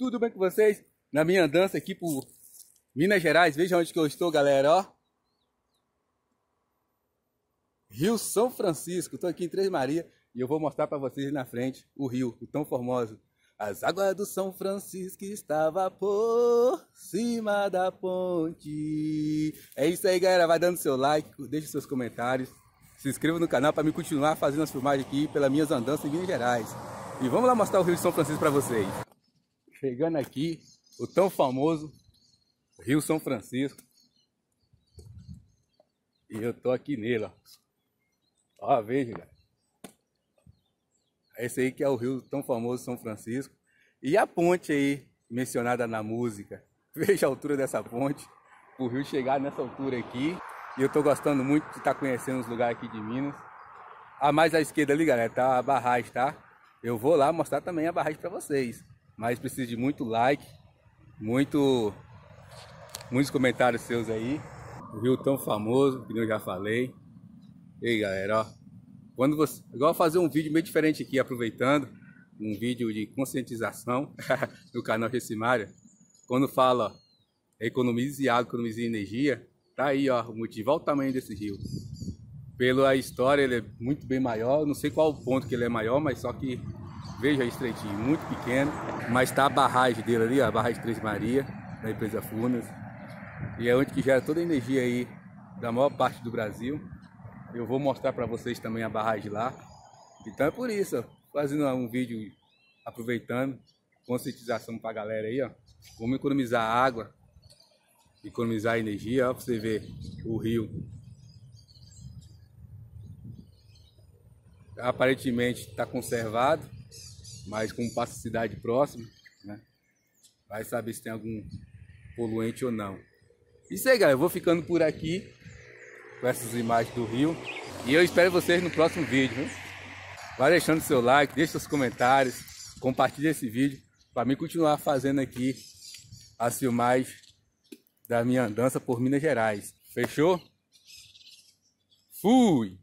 tudo bem com vocês? Na minha andança aqui por Minas Gerais, veja onde que eu estou, galera, ó. Rio São Francisco, estou aqui em Três Maria e eu vou mostrar para vocês na frente o rio, o tão formoso. As águas do São Francisco estavam por cima da ponte. É isso aí, galera. Vai dando seu like, deixe seus comentários. Se inscreva no canal para me continuar fazendo as filmagens aqui pelas minhas andanças em Minas Gerais. E vamos lá mostrar o Rio São Francisco para vocês. Chegando aqui, o tão famoso Rio São Francisco. E eu tô aqui nele, ó. Ó, veja, galera. Esse aí que é o rio tão famoso São Francisco. E a ponte aí, mencionada na música. Veja a altura dessa ponte. O rio chegar nessa altura aqui. E eu tô gostando muito de estar tá conhecendo os lugares aqui de Minas. A mais à esquerda ali, galera, tá a barragem, tá? Eu vou lá mostrar também a barragem para vocês. Mas precisa de muito like, muito, muitos comentários seus aí. O rio tão famoso, que eu já falei. E aí, galera, ó. Quando você, igual fazer um vídeo meio diferente aqui, aproveitando, um vídeo de conscientização no canal Recimária. Quando fala economize água, economize energia, tá aí ó, o motivo, olha o tamanho desse rio. Pela história ele é muito bem maior, não sei qual o ponto que ele é maior, mas só que veja estreitinho, muito pequeno, mas tá a barragem dele ali, a barragem Três Maria, da empresa Furnas, e é onde que gera toda a energia aí da maior parte do Brasil. Eu vou mostrar para vocês também a barragem lá. Então é por isso, ó, fazendo um vídeo aproveitando, conscientização para a galera aí, ó. Vamos economizar água, economizar energia, ó, para você ver o rio. Aparentemente está conservado, mas como passa a cidade próxima, né? Vai saber se tem algum poluente ou não. Isso aí, galera. Eu vou ficando por aqui com essas imagens do rio. E eu espero vocês no próximo vídeo. Viu? Vai deixando seu like, deixe seus comentários, compartilhe esse vídeo para mim continuar fazendo aqui as filmagens da minha andança por Minas Gerais. Fechou? Fui!